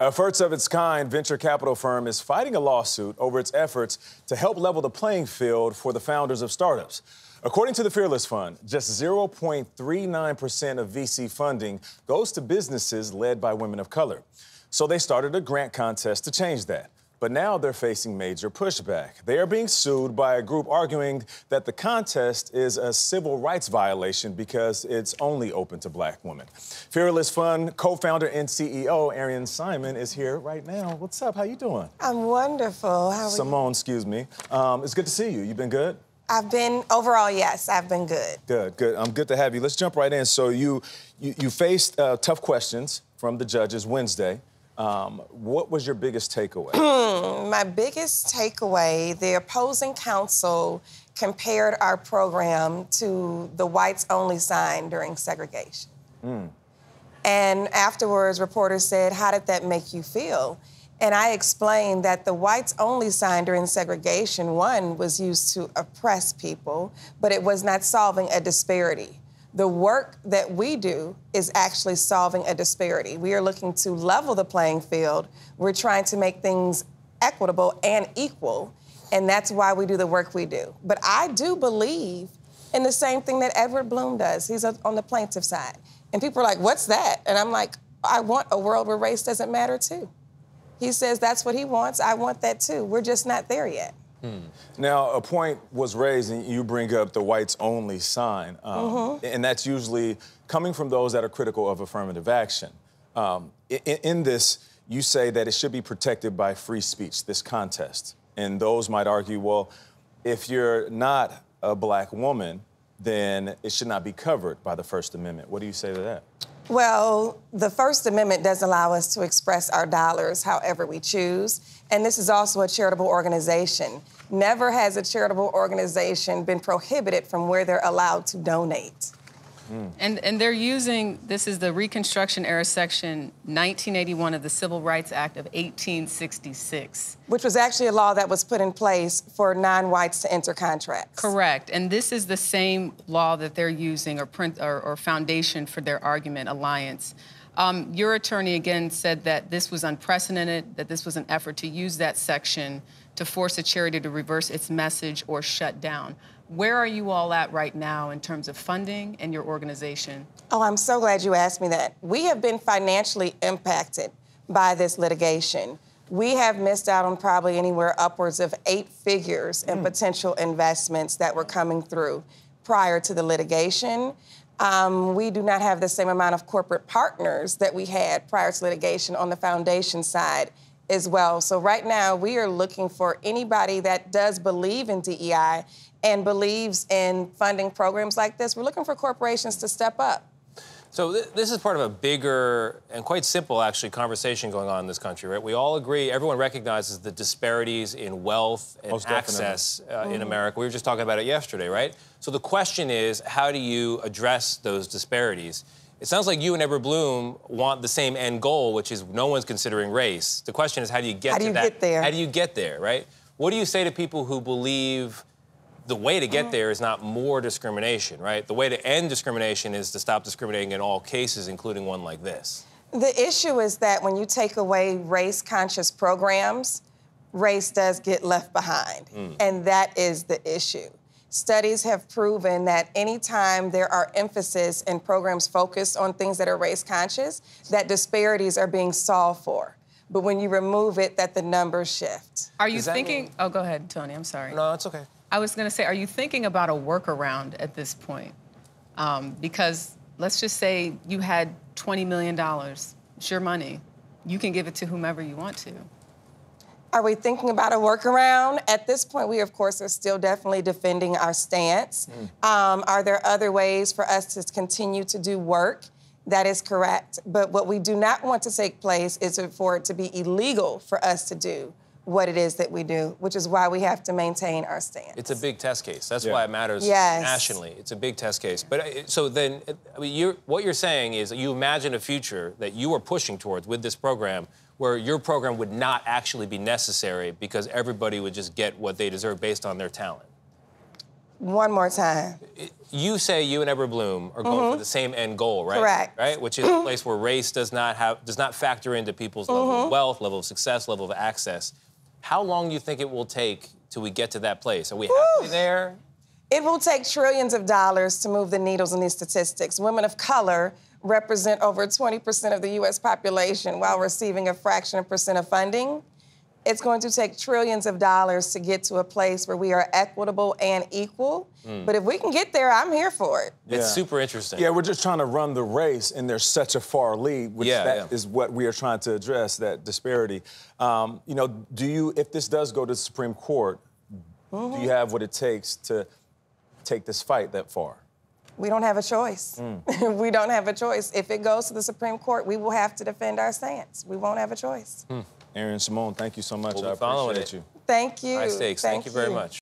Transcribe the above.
A first of its kind venture capital firm is fighting a lawsuit over its efforts to help level the playing field for the founders of startups. According to the Fearless Fund, just 0.39% of VC funding goes to businesses led by women of color. So they started a grant contest to change that. But now they're facing major pushback. They are being sued by a group arguing that the contest is a civil rights violation because it's only open to black women. Fearless Fund co-founder and CEO Arian Simon is here right now. What's up? How you doing? I'm wonderful. How are Simone, you? excuse me. Um, it's good to see you. You've been good? I've been overall, yes, I've been good. Good, good. I'm um, good to have you. Let's jump right in. So you you, you faced uh, tough questions from the judges Wednesday. Um, what was your biggest takeaway? My biggest takeaway the opposing counsel compared our program to the whites only sign during segregation. Mm. And afterwards, reporters said, How did that make you feel? And I explained that the whites only sign during segregation, one, was used to oppress people, but it was not solving a disparity. The work that we do is actually solving a disparity. We are looking to level the playing field. We're trying to make things equitable and equal, and that's why we do the work we do. But I do believe in the same thing that Edward Blum does. He's on the plaintiff side. And people are like, what's that? And I'm like, I want a world where race doesn't matter too. He says that's what he wants. I want that too. We're just not there yet. Hmm. Now, a point was raised, and you bring up the whites only sign. Um, mm-hmm. And that's usually coming from those that are critical of affirmative action. Um, in, in, this, you say that it should be protected by free speech, this contest. And those might argue, well, if you're not a black woman, then it should not be covered by the First Amendment. What do you say to that? Well, the First Amendment does allow us to express our dollars however we choose. And this is also a charitable organization. Never has a charitable organization been prohibited from where they're allowed to donate. Mm. And, and they're using this is the Reconstruction era section 1981 of the Civil Rights Act of 1866. Which was actually a law that was put in place for non whites to enter contracts. Correct. And this is the same law that they're using or, print, or, or foundation for their argument, Alliance. Um, your attorney again said that this was unprecedented, that this was an effort to use that section to force a charity to reverse its message or shut down. Where are you all at right now in terms of funding and your organization? Oh, I'm so glad you asked me that. We have been financially impacted by this litigation. We have missed out on probably anywhere upwards of eight figures in mm. potential investments that were coming through prior to the litigation. Um, we do not have the same amount of corporate partners that we had prior to litigation on the foundation side as well. So right now we are looking for anybody that does believe in DEI and believes in funding programs like this, we're looking for corporations to step up. So th- this is part of a bigger and quite simple, actually, conversation going on in this country, right? We all agree, everyone recognizes the disparities in wealth and Most access uh, mm-hmm. in America. We were just talking about it yesterday, right? So the question is, how do you address those disparities? It sounds like you and Edward Blum want the same end goal, which is no one's considering race. The question is, how do you get how to do you that? Get there? How do you get there, right? What do you say to people who believe the way to get mm. there is not more discrimination, right? The way to end discrimination is to stop discriminating in all cases, including one like this. The issue is that when you take away race conscious programs, race does get left behind. Mm. And that is the issue. Studies have proven that anytime there are emphasis and programs focused on things that are race conscious, that disparities are being solved for. But when you remove it, that the numbers shift. Are you thinking? Mean... Oh, go ahead, Tony. I'm sorry. No, it's okay. I was going to say, are you thinking about a workaround at this point? Um, because let's just say you had $20 million. It's your money. You can give it to whomever you want to. Are we thinking about a workaround? At this point, we, of course, are still definitely defending our stance. Mm. Um, are there other ways for us to continue to do work? That is correct. But what we do not want to take place is for it to be illegal for us to do what it is that we do, which is why we have to maintain our stance. It's a big test case. That's yeah. why it matters yes. nationally. It's a big test case. But uh, so then, I mean, you're, what you're saying is you imagine a future that you are pushing towards with this program where your program would not actually be necessary because everybody would just get what they deserve based on their talent. One more time. You say you and Edward Blum are going for the same end goal, right? Mm-hmm. Correct. Right, which is a place where race does not have does not factor into people's level Mm-hmm. of wealth, level of success, level of access. How long do you think it will take till we get to that place? Are we halfway there? It will take trillions of dollars to move the needles in these statistics. Women of color represent over 20% of the US population while receiving a fraction of percent of funding. It's going to take trillions of dollars to get to a place where we are equitable and equal. Hmm. But if we can get there, I'm here for it. It's super interesting. Yeah, we're just trying to run the race, and there's such a far lead, which Yeah, that yeah. is what we are trying to address, that disparity. Um, you know, do you, if this does go to the Supreme Court, do you mm-hmm. have what it takes to take this fight that far? We don't have a choice. Hmm. we don't have a choice. If it goes to the Supreme Court, we will have to defend our stance. We won't have a choice. Hmm. Arian Simone, thank you so much. We'll I following appreciate it. you. Thank you. High stakes. Thank, you very much.